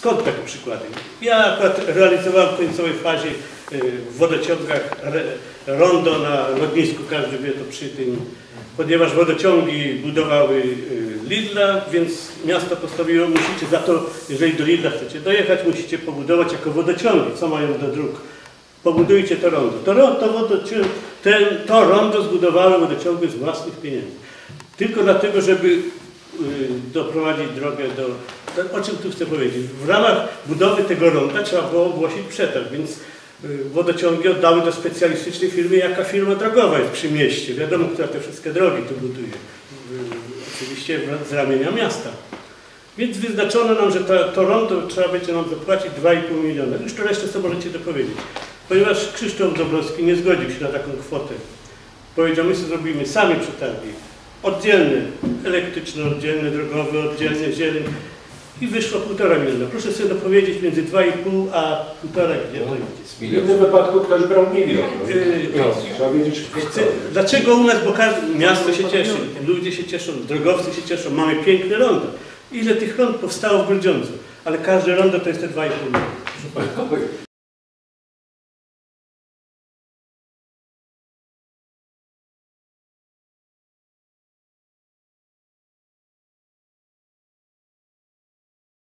Skąd takie przykłady? Ja akurat realizowałem w końcowej fazie y, w wodociągach rondo na lotnisku, każdy wie to przy tym, ponieważ wodociągi budowały y, Lidla, więc miasto postanowiło, musicie za to, jeżeli do Lidla chcecie dojechać, musicie pobudować jako wodociągi, co mają do dróg. Pobudujcie to rondo. To, to, wodocią- ten, to rondo zbudowały wodociągi z własnych pieniędzy. Tylko dlatego, żeby y, doprowadzić drogę do... to, O czym tu chcę powiedzieć? W ramach budowy tego ronda trzeba było ogłosić przetarg, więc y, wodociągi oddały do specjalistycznej firmy, jaka firma drogowa jest przy mieście. Wiadomo, która te wszystkie drogi tu buduje. Y, Oczywiście z ramienia miasta. Więc wyznaczono nam, że to, to rondo trzeba będzie nam zapłacić 2,5 miliona. Już to resztę sobie możecie dopowiedzieć. Ponieważ Krzysztof Dobrowski nie zgodził się na taką kwotę. Powiedział, my sobie zrobimy sami przetargi. Oddzielne, elektryczne, oddzielne, drogowe, oddzielne, zieleń. I wyszło półtora miliona. Proszę sobie dopowiedzieć między 2,5 a półtora, gdzie to jest. W innym wypadku ktoś brał milion. No. Yy, No, trzeba wiedzieć, Chcę, dlaczego u nas, bo każde miasto się cieszy, ludzie się cieszą, drogowcy się cieszą, mamy piękne rondo. Ile tych rond powstało w Grudziądzu, ale każde rondo to jest te 2,5 miliona.